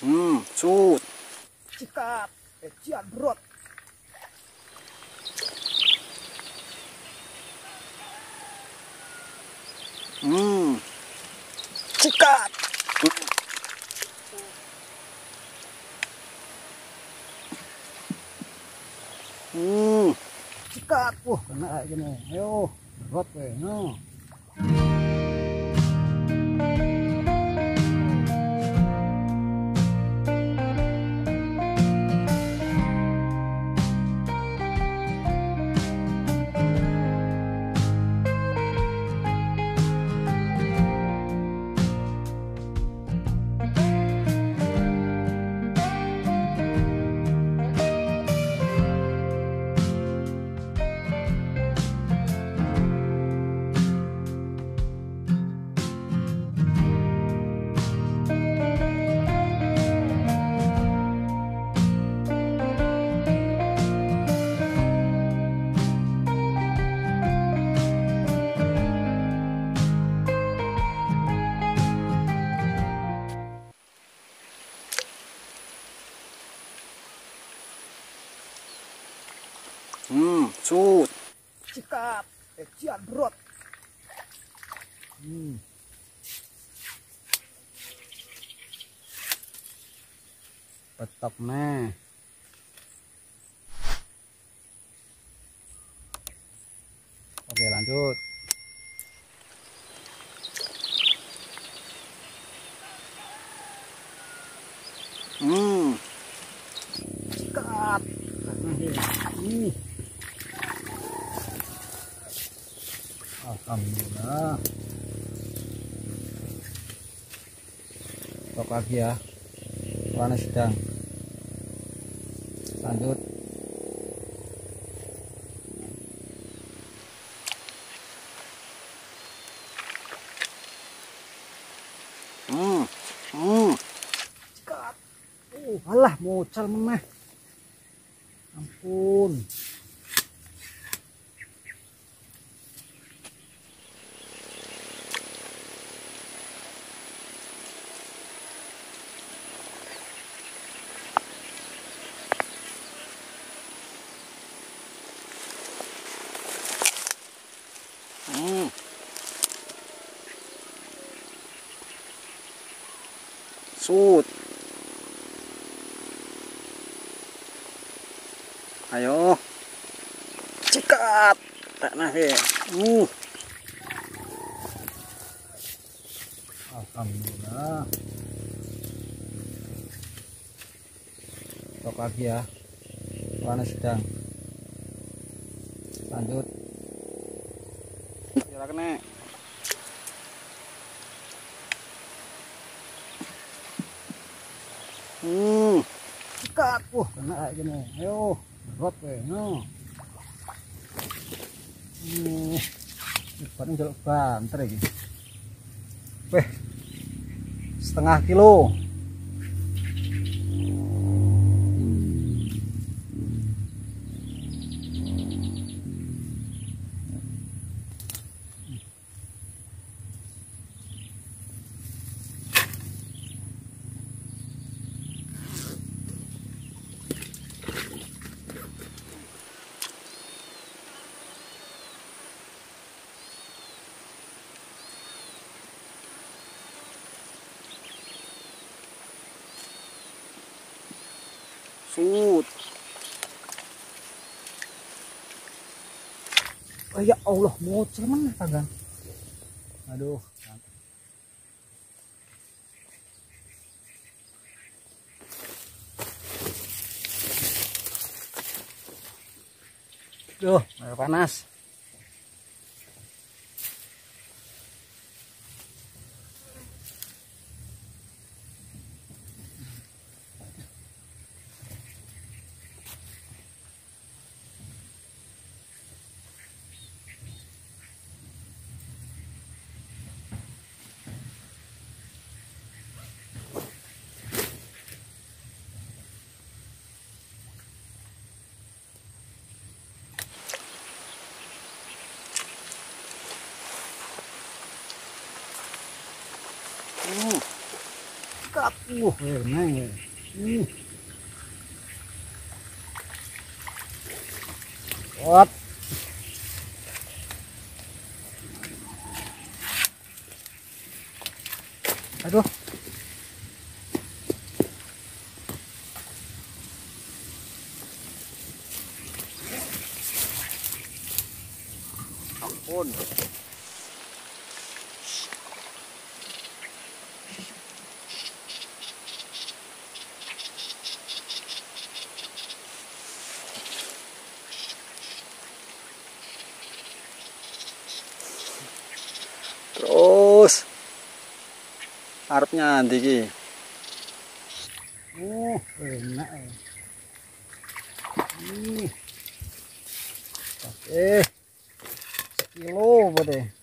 Hmm, cut. Sikat. Ejian brot. Hmm. Sikat. Hmm. Sikat. Wah, kena kayak gini. Ayo, brot weh. No. Hmm, cut. Sikat. Ejian brot. Hmm. Petok nah. Oke, lanjut. Hmm. Sikat. Ini. Alhamdulillah. Stop lagi ya. Warna sedang. Lanjut. Hmm. Hmm. Sikat. Oh, alah mocal meneh. Ampun. Hmm. Sud. Ayo. Cekat. Tak nahe. Uh. Alhamdulillah. Stop lagi ya. Warna sedang. Lanjut. Kira kena. Hmm. Sikat. Wah, kena kayak gini. Ayo, rot weh. No. Ini ibaratnya jaluk banter iki. Weh. Setengah kilo. Sud. Oh ya Allah, mocel mana tanggang? Aduh. Duh, panas. Uh. What? Aduh. Ampun. Arepnya nanti ki. Uh, enak. Oke. Sekilo bote.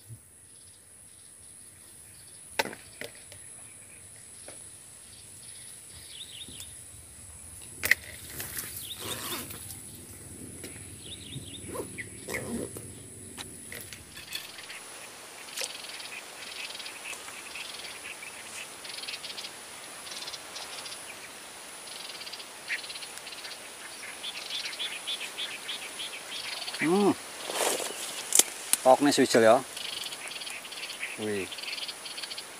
Hmm. Pokoknya swijel ya. Wih.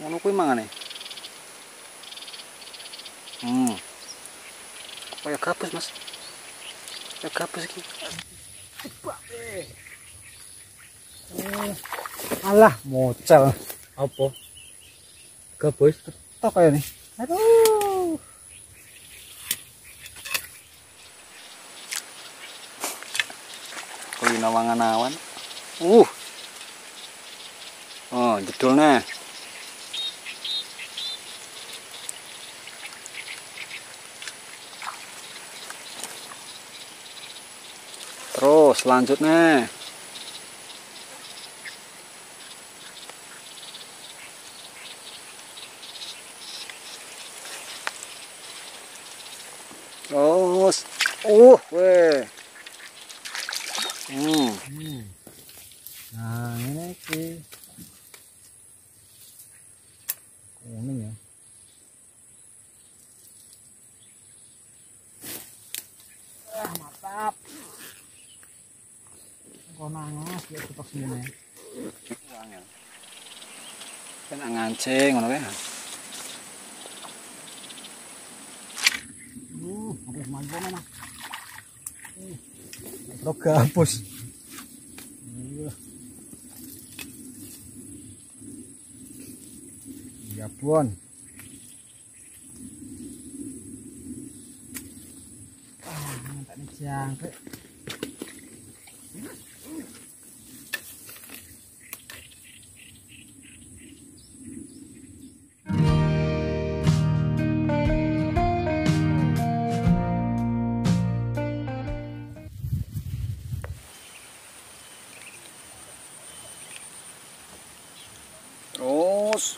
Ngono kuwi mangane. Hmm. Kayak gabus, Mas. Kayak gabus iki. Oh. Alah, mocal. Apa? Gabus. Tok kaya nih. Aduh. Kuwi nawangan awan. Uh. Oh, jedulnya. Terus selanjutnya. Terus. Uh, weh. Hmm. Hmm. Nah, ini ki. Kuning ya. Ah, mantap. Nangas ya cepat semua. Angel. Kan ngancing ngono kae. Uh, aduh maju mana? Lo gabus. Iya. Ya pun. Ah, tak jangkrik. Terus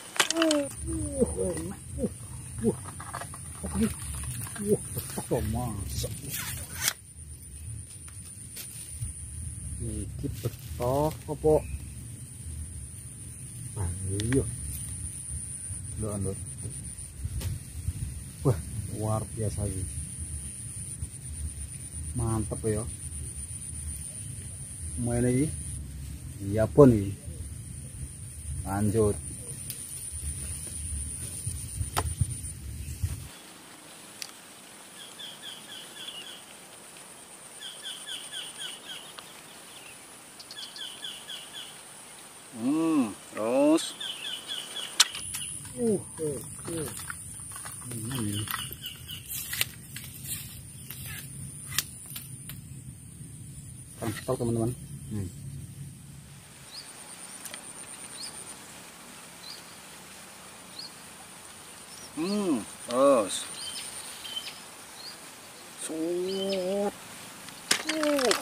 Oh, masak. Iki betok apa? Ayo. Lo anu. Wah, luar biasa ini. Mantap ya. Main lagi. Iya pun ini. Lanjut. hmm, terus Uh, uh, uh. Ini. Transport teman-teman. Hmm. hmm, terus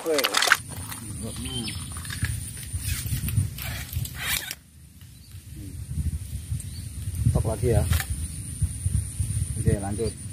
weh. Stop lagi ya. Oke lanjut.